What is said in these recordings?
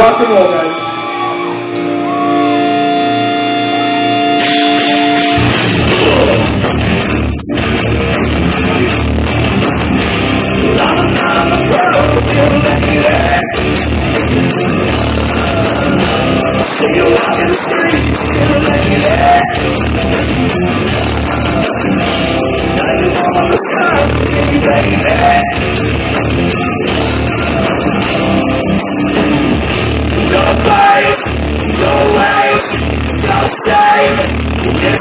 rock and roll, guys. See you out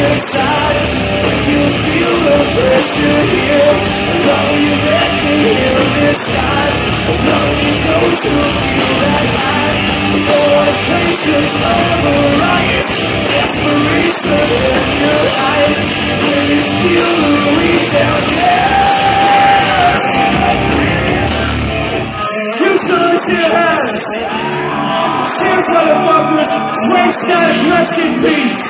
inside You feel the pressure here Know you let me hear this time Know you go to feel that high More places memorize Desperation in your eyes When you feel the weight down there Houston, it's your hands! Cheers, motherfuckers! Waste that rest in peace!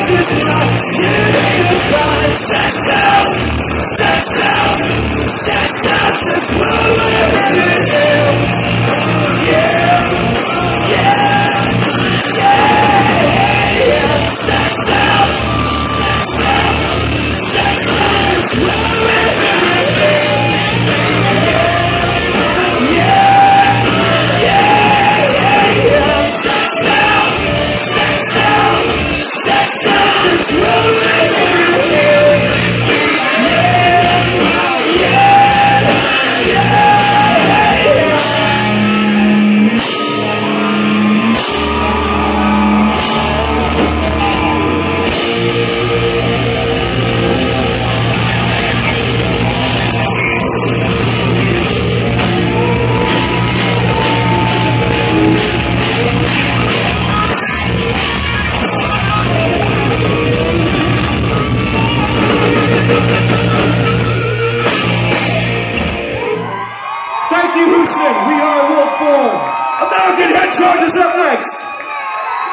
Houston. We are Wolfborne. American Head Charge's up next.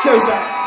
Cheers, guys.